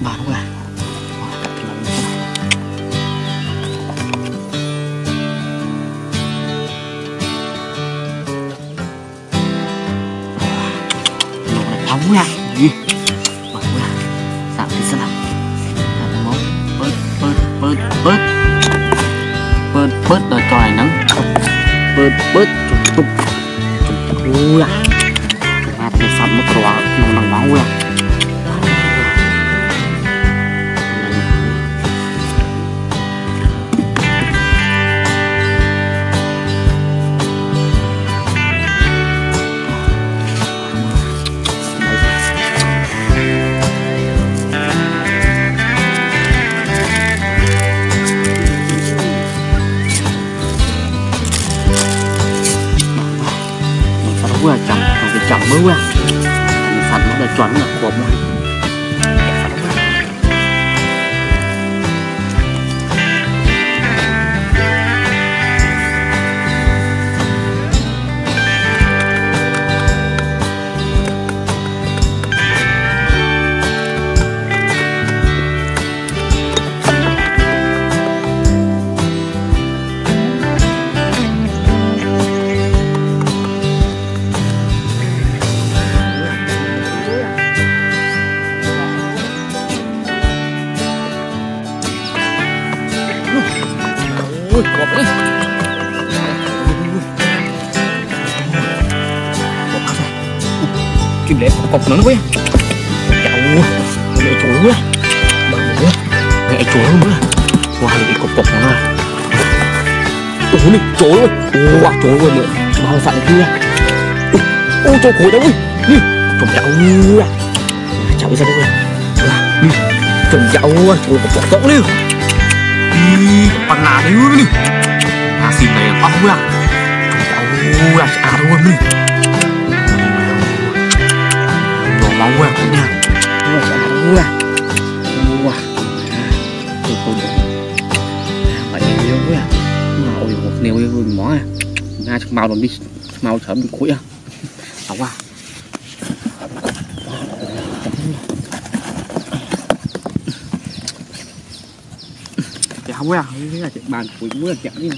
vào đúng là nóng nha. Bật ra Sao thì sẽ làm Làm Bớt bớt bớt bớt. Bớt bớt rồi cho này nắng. Bớt bớt. Chụp chụp Chụp. Chụp Chụp chụp Chụp chụp Chụp chụp Chụp chụp mới quen mình sạch nó đã chuẩn là của rồi ui cọp đi cọp sao kim lệ cọp nó quá Chào mẹ chủ quá mẹ chủ luôn quá qua đi cọp cọp nữa ủa đi chỗ luôn wow chỗ luôn nữa bao phận kia ôi chỗ khối đâu ui đi chồng cháu chậu ra đây đi trồng chậu chỗ cọp cọp đi đi nha tôi không được vậy nhiều quá mà ôi một nhiều hơn mỏ à? Na chắc màu đồng đi màu sớm đi cuối à à quá kéo quá cái là bàn cuối mới là kéo đi